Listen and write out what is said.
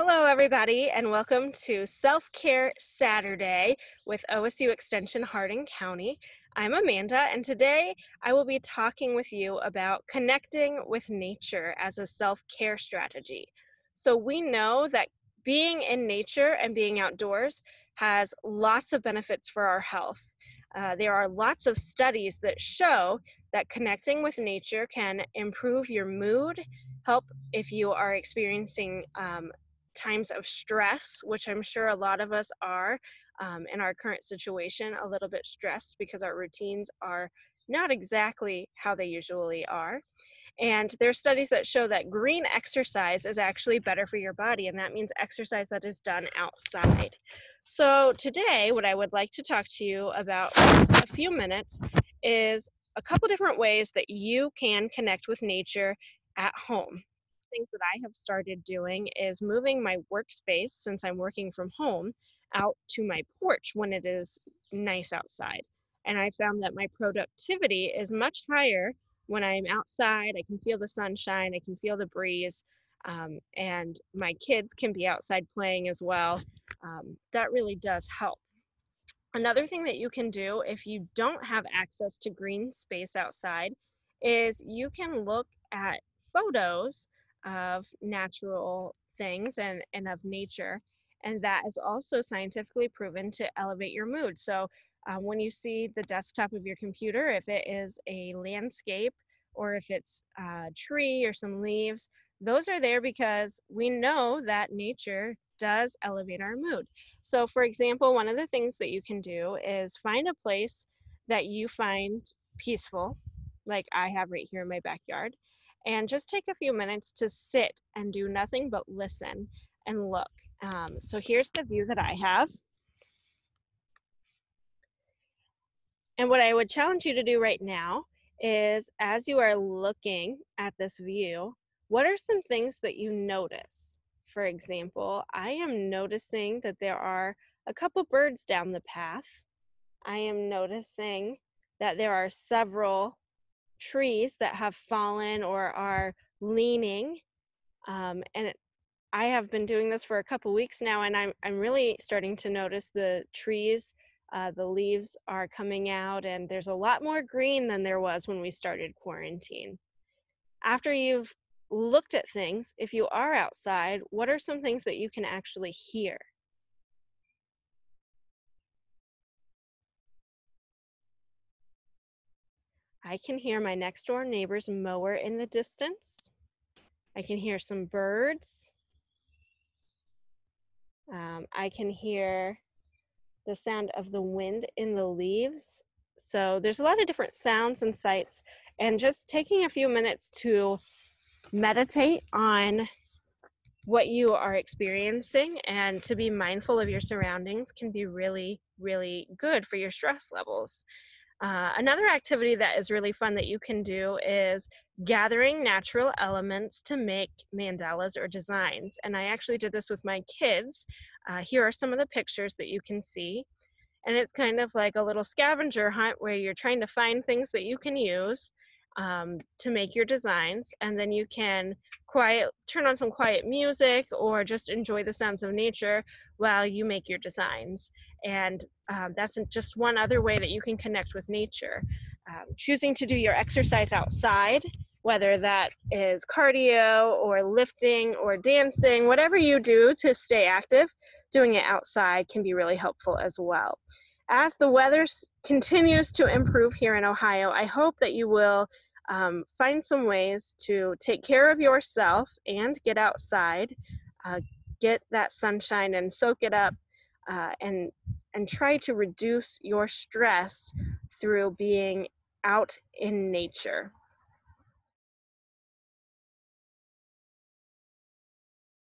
Hello, everybody, and welcome to Self Care Saturday with OSU Extension Hardin County. I'm Amanda, and today I will be talking with you about connecting with nature as a self care strategy. So, we know that being in nature and being outdoors has lots of benefits for our health. Uh, there are lots of studies that show that connecting with nature can improve your mood, help if you are experiencing um, times of stress, which I'm sure a lot of us are um, in our current situation, a little bit stressed because our routines are not exactly how they usually are. And there are studies that show that green exercise is actually better for your body, and that means exercise that is done outside. So, today, what I would like to talk to you about a few minutes is a couple different ways that you can connect with nature at home things that I have started doing is moving my workspace since I'm working from home out to my porch when it is nice outside. And I found that my productivity is much higher when I'm outside. I can feel the sunshine, I can feel the breeze, um, and my kids can be outside playing as well. Um, that really does help. Another thing that you can do if you don't have access to green space outside is you can look at photos of natural things and, and of nature. And that is also scientifically proven to elevate your mood. So um, when you see the desktop of your computer, if it is a landscape or if it's a tree or some leaves, those are there because we know that nature does elevate our mood. So, for example, one of the things that you can do is find a place that you find peaceful, like I have right here in my backyard, and just take a few minutes to sit and do nothing but listen and look. Um, so here's the view that I have. And what I would challenge you to do right now is as you are looking at this view, what are some things that you notice? For example, I am noticing that there are a couple birds down the path. I am noticing that there are several trees that have fallen or are leaning. Um, and I have been doing this for a couple weeks now, and I'm, I'm really starting to notice the trees, uh, the leaves are coming out, and there's a lot more green than there was when we started quarantine. After you've looked at things, if you are outside, what are some things that you can actually hear? I can hear my next door neighbor's mower in the distance. I can hear some birds. Um, I can hear the sound of the wind in the leaves. So there's a lot of different sounds and sights, and just taking a few minutes to meditate on what you are experiencing and to be mindful of your surroundings can be really, really good for your stress levels. Uh, another activity that is really fun that you can do is gathering natural elements to make mandalas or designs. And I actually did this with my kids. Uh, here are some of the pictures that you can see. And it's kind of like a little scavenger hunt where you're trying to find things that you can use um, to make your designs. And then you can quiet, turn on some quiet music or just enjoy the sounds of nature while you make your designs. And um, that's just one other way that you can connect with nature. Um, choosing to do your exercise outside, whether that is cardio or lifting or dancing, whatever you do to stay active, doing it outside can be really helpful as well. As the weather continues to improve here in Ohio, I hope that you will um, find some ways to take care of yourself and get outside, uh, get that sunshine and soak it up, uh, and and try to reduce your stress through being out in nature.